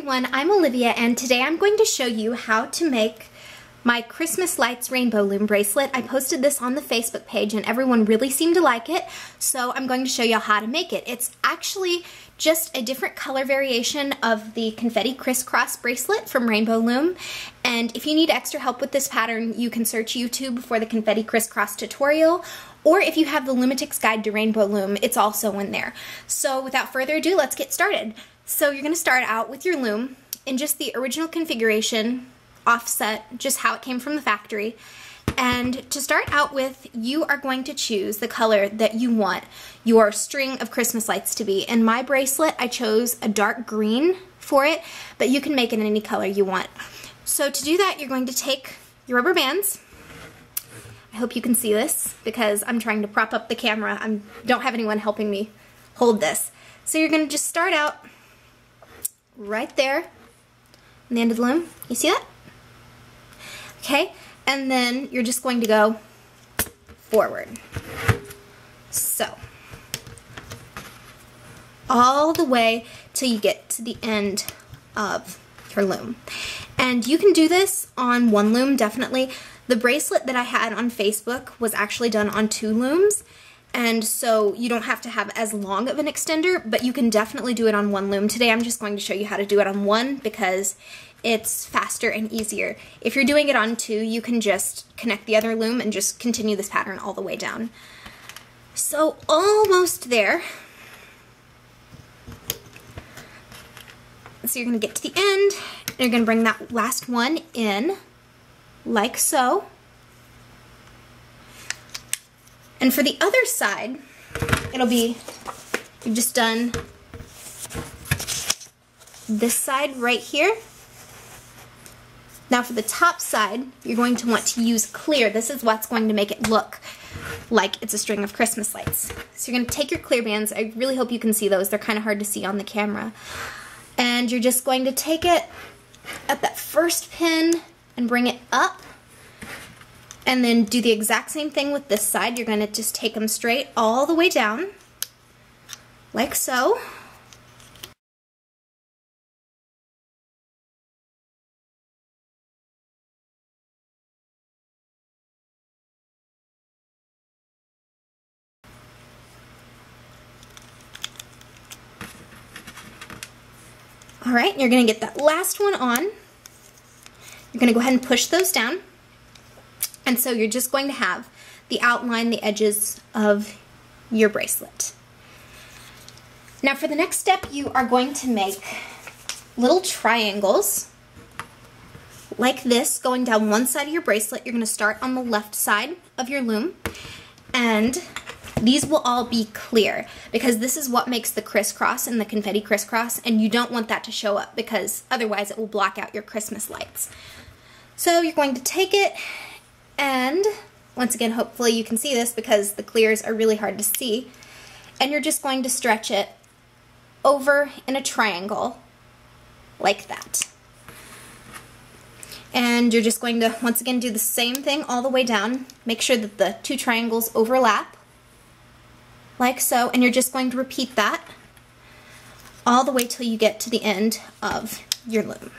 everyone, I'm Olivia and today I'm going to show you how to make my Christmas Lights Rainbow Loom bracelet. I posted this on the Facebook page and everyone really seemed to like it, so I'm going to show you how to make it. It's actually just a different color variation of the confetti crisscross bracelet from Rainbow Loom. And if you need extra help with this pattern, you can search YouTube for the confetti crisscross tutorial, or if you have the Loomatic's Guide to Rainbow Loom, it's also in there. So without further ado, let's get started. So you're going to start out with your loom in just the original configuration, offset, just how it came from the factory. And to start out with, you are going to choose the color that you want your string of Christmas lights to be. In my bracelet, I chose a dark green for it, but you can make it in any color you want. So to do that, you're going to take your rubber bands. I hope you can see this because I'm trying to prop up the camera. I don't have anyone helping me hold this. So you're going to just start out right there on the end of the loom. You see that? Okay, and then you're just going to go forward. So, all the way till you get to the end of your loom. And you can do this on one loom, definitely. The bracelet that I had on Facebook was actually done on two looms, and so you don't have to have as long of an extender, but you can definitely do it on one loom. Today I'm just going to show you how to do it on one because it's faster and easier. If you're doing it on two, you can just connect the other loom and just continue this pattern all the way down. So almost there. So you're gonna get to the end, and you're gonna bring that last one in, like so. And for the other side, it'll be, you've just done this side right here. Now for the top side, you're going to want to use clear. This is what's going to make it look like it's a string of Christmas lights. So you're going to take your clear bands. I really hope you can see those. They're kind of hard to see on the camera. And you're just going to take it at that first pin and bring it up and then do the exact same thing with this side. You're going to just take them straight all the way down, like so. All right, you're gonna get that last one on. You're gonna go ahead and push those down. And so you're just going to have the outline, the edges of your bracelet. Now for the next step, you are going to make little triangles like this going down one side of your bracelet. You're going to start on the left side of your loom and these will all be clear because this is what makes the crisscross and the confetti crisscross and you don't want that to show up because otherwise it will block out your Christmas lights. So you're going to take it and once again, hopefully you can see this because the clears are really hard to see. And you're just going to stretch it over in a triangle like that. And you're just going to, once again, do the same thing all the way down. Make sure that the two triangles overlap, like so. And you're just going to repeat that all the way till you get to the end of your loom.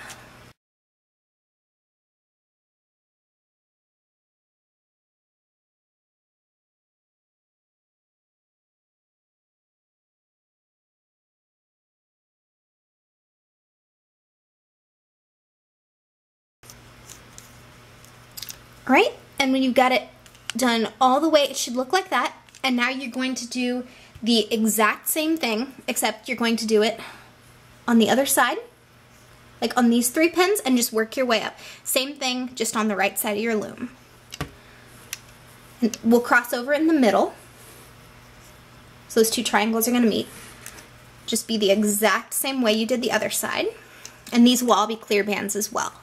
Right, and when you've got it done all the way, it should look like that. And now you're going to do the exact same thing, except you're going to do it on the other side, like on these three pins, and just work your way up. Same thing, just on the right side of your loom. And we'll cross over in the middle. So those two triangles are gonna meet. Just be the exact same way you did the other side. And these will all be clear bands as well.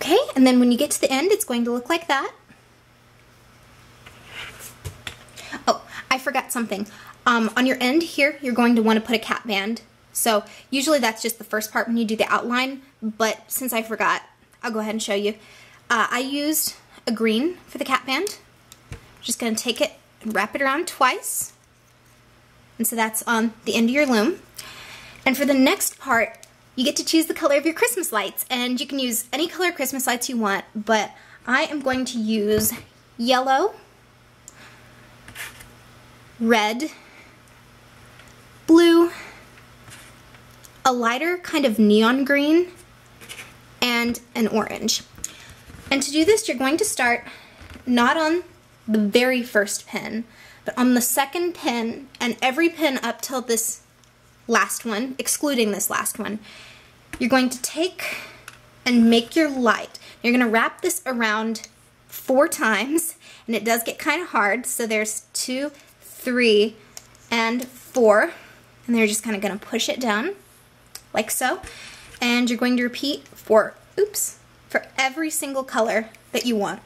Okay, and then when you get to the end, it's going to look like that. Oh, I forgot something. Um, on your end here, you're going to want to put a cap band So usually that's just the first part when you do the outline, but since I forgot, I'll go ahead and show you. Uh, I used a green for the cap band. Just gonna take it and wrap it around twice. And so that's on the end of your loom. And for the next part, you get to choose the color of your Christmas lights. And you can use any color Christmas lights you want, but I am going to use yellow, red, blue, a lighter kind of neon green, and an orange. And to do this, you're going to start not on the very first pin, but on the second pin and every pin up till this last one, excluding this last one, you're going to take and make your light. You're going to wrap this around four times, and it does get kind of hard, so there's two, three, and four, and they're just kind of going to push it down, like so, and you're going to repeat for, oops, for every single color that you want.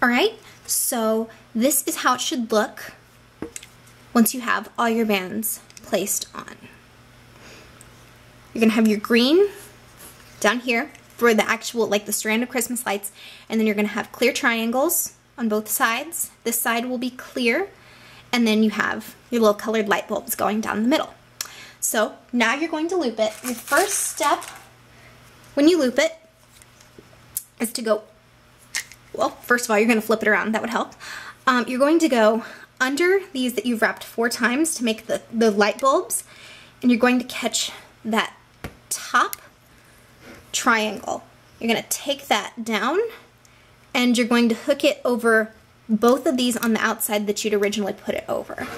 All right, so this is how it should look once you have all your bands placed on. You're gonna have your green down here for the actual, like the strand of Christmas lights, and then you're gonna have clear triangles on both sides. This side will be clear, and then you have your little colored light bulbs going down the middle. So now you're going to loop it. Your first step when you loop it is to go well, first of all, you're going to flip it around. That would help. Um, you're going to go under these that you've wrapped four times to make the, the light bulbs, and you're going to catch that top triangle. You're going to take that down, and you're going to hook it over both of these on the outside that you'd originally put it over.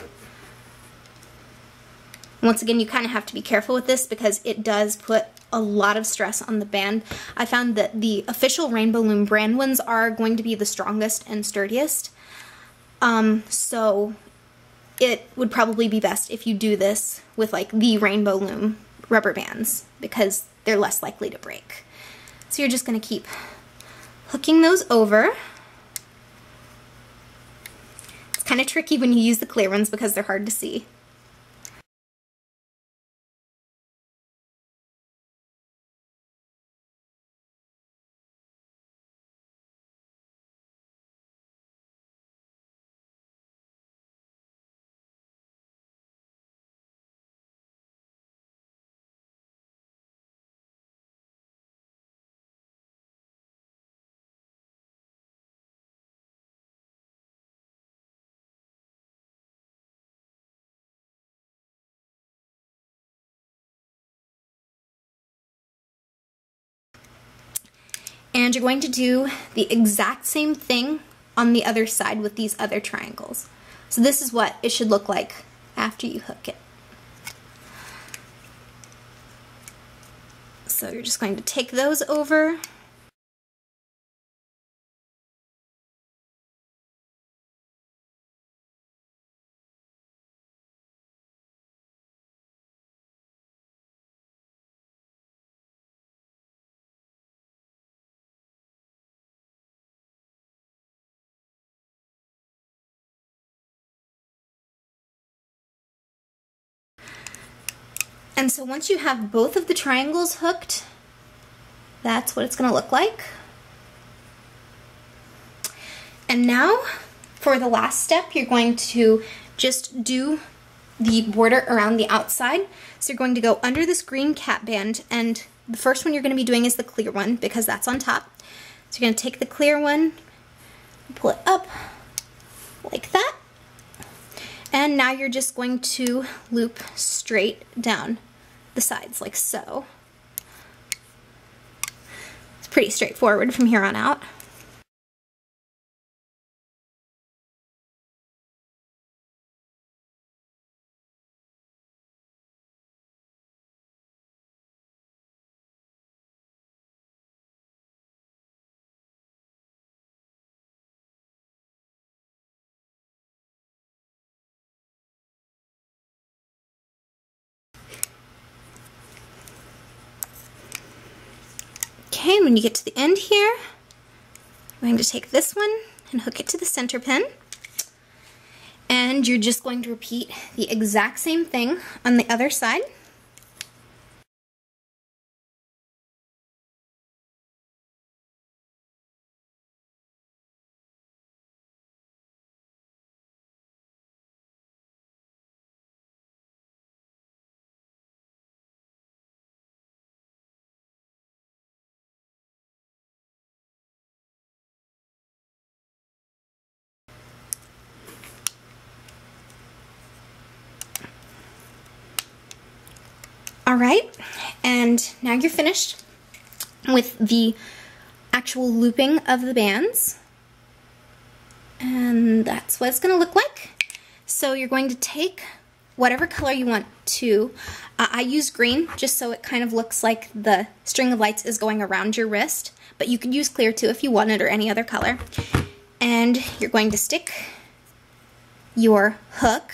Once again, you kind of have to be careful with this because it does put a lot of stress on the band. I found that the official Rainbow Loom brand ones are going to be the strongest and sturdiest. Um, so it would probably be best if you do this with like the Rainbow Loom rubber bands because they're less likely to break. So you're just going to keep hooking those over. It's kind of tricky when you use the clear ones because they're hard to see. And you're going to do the exact same thing on the other side with these other triangles. So this is what it should look like after you hook it. So you're just going to take those over And so once you have both of the triangles hooked, that's what it's gonna look like. And now for the last step, you're going to just do the border around the outside. So you're going to go under this green cap band and the first one you're going to be doing is the clear one because that's on top. So you're going to take the clear one, pull it up like that, And now you're just going to loop straight down the sides like so. It's pretty straightforward from here on out. Okay, when you get to the end here, I'm going to take this one and hook it to the center pin. And you're just going to repeat the exact same thing on the other side. Right, and now you're finished with the actual looping of the bands. And that's what it's gonna look like. So you're going to take whatever color you want to. Uh, I use green just so it kind of looks like the string of lights is going around your wrist, but you could use clear too if you wanted or any other color. And you're going to stick your hook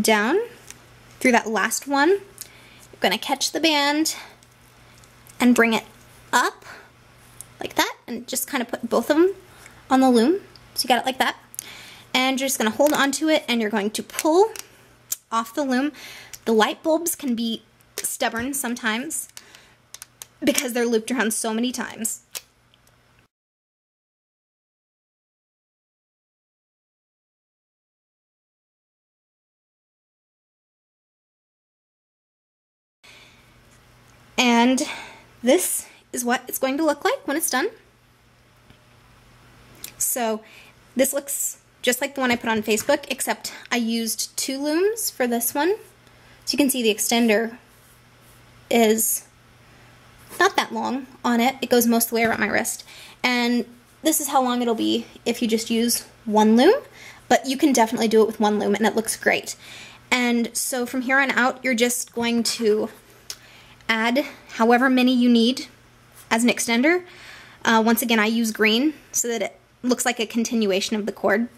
down through that last one to catch the band and bring it up like that and just kind of put both of them on the loom. So you got it like that. And you're just to hold onto it and you're going to pull off the loom. The light bulbs can be stubborn sometimes because they're looped around so many times. And this is what it's going to look like when it's done. So this looks just like the one I put on Facebook, except I used two looms for this one. So you can see the extender is not that long on it. It goes most of the way around my wrist. And this is how long it'll be if you just use one loom, but you can definitely do it with one loom and it looks great. And so from here on out, you're just going to add however many you need as an extender. Uh, once again, I use green so that it looks like a continuation of the cord,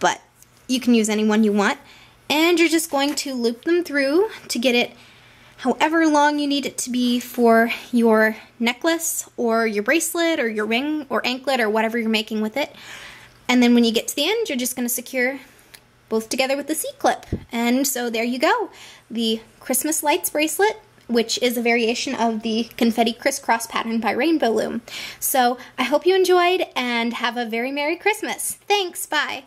but you can use any one you want. And you're just going to loop them through to get it however long you need it to be for your necklace or your bracelet or your ring or anklet or whatever you're making with it. And then when you get to the end, you're just going to secure both together with the C-clip. And so there you go. The Christmas lights bracelet which is a variation of the confetti crisscross pattern by Rainbow Loom. So I hope you enjoyed and have a very Merry Christmas. Thanks, bye.